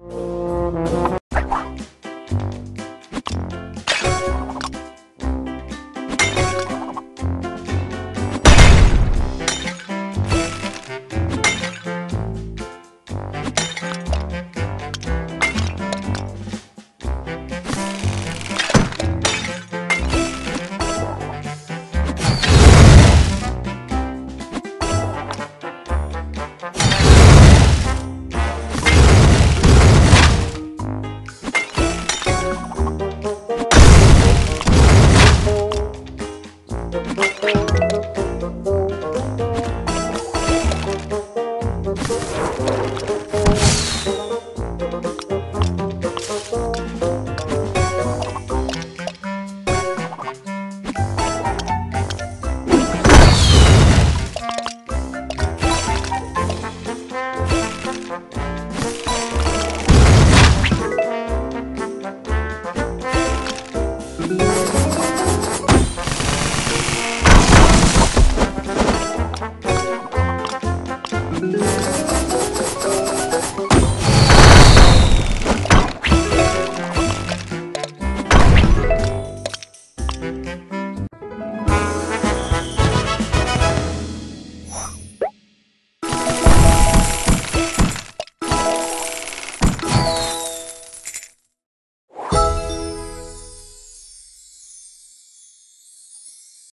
Thank